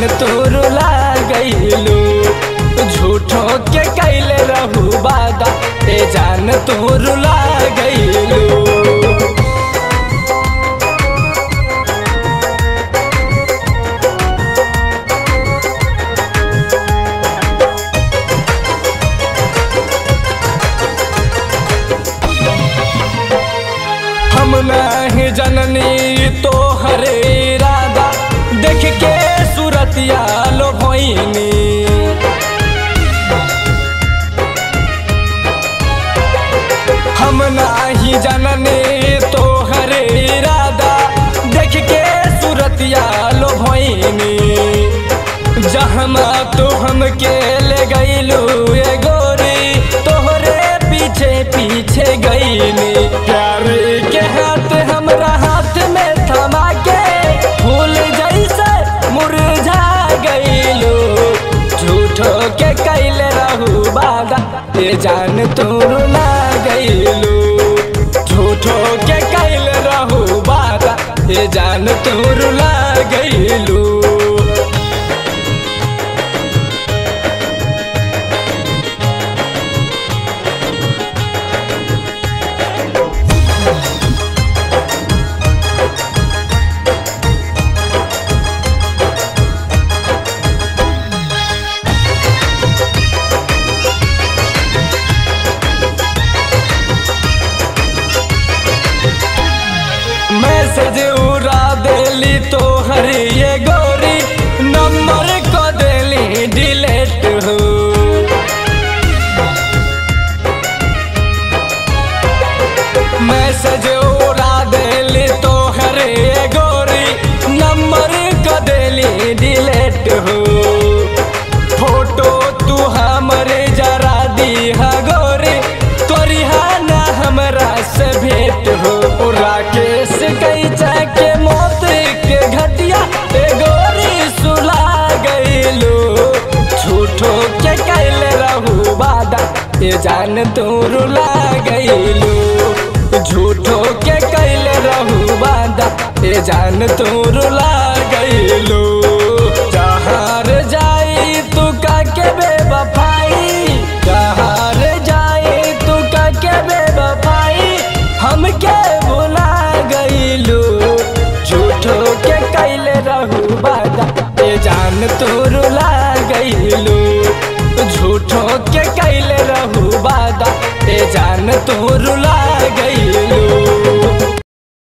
जान तोर लागैलू झूठो के कैले रहू वादा ए जान तोर लागैलू हम नहीं जननी जननी तो हरे इरादा। देख के सूरतिया लो भोइनी जहमा तो हमके ले गईलू ए गोरी तोहरे पीछे पीछे गईनी। प्यार के हाथ हमरा हाथ में थमा के फूल जैसे मुरझा गईलू। झूठो के कैले रहू बादा ये जान तोर ना गईलू मैसेज उड़ा देली तो हरी ये गोरी, नंबर को देली डिलीट हो। मैसेज उड़ा देली तो हरे गोरी, नंबर को देली डिलीट हो। फ़ोटो तू हमरे जरा दी गोरी, तोरी ना हमरा से भेंट हो। ओ ये जान तू रुला गईलू झूठो के कैल रहू बा ये जान तू रुला झूठो के कैले रहू बादा। ए जान तू रुला गईलू